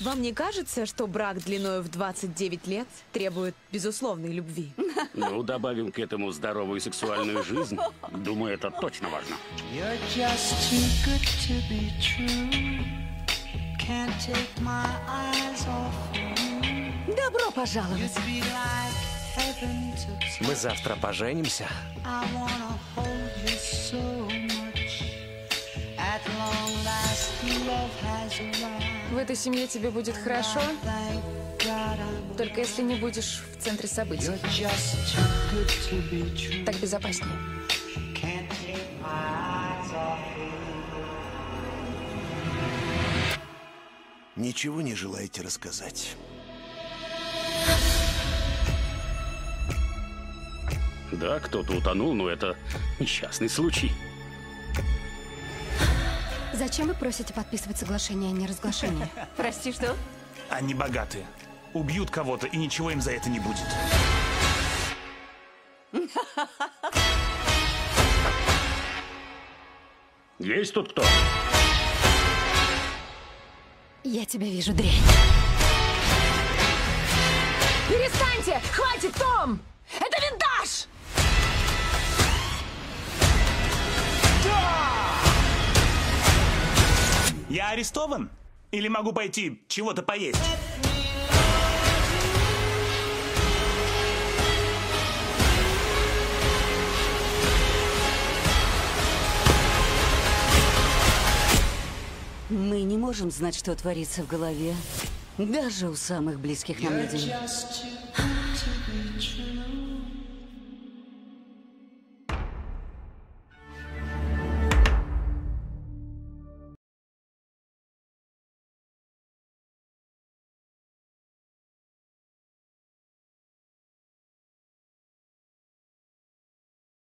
Вам не кажется, что брак длиною в 29 лет требует безусловной любви? Ну, добавим к этому здоровую сексуальную жизнь. Думаю, это точно важно. Добро пожаловать. Мы завтра поженимся. В этой семье тебе будет хорошо, только если не будешь в центре событий. Так безопаснее. Ничего не желаете рассказать? Да, кто-то утонул, но это несчастный случай. Зачем вы просите подписывать соглашение о неразглашении? Прости, что? Они богатые. Убьют кого-то, и ничего им за это не будет. Есть тут кто? Я тебя вижу, дрянь. Я арестован? Или могу пойти чего-то поесть? Мы не можем знать, что творится в голове. Даже у самых близких нам людей.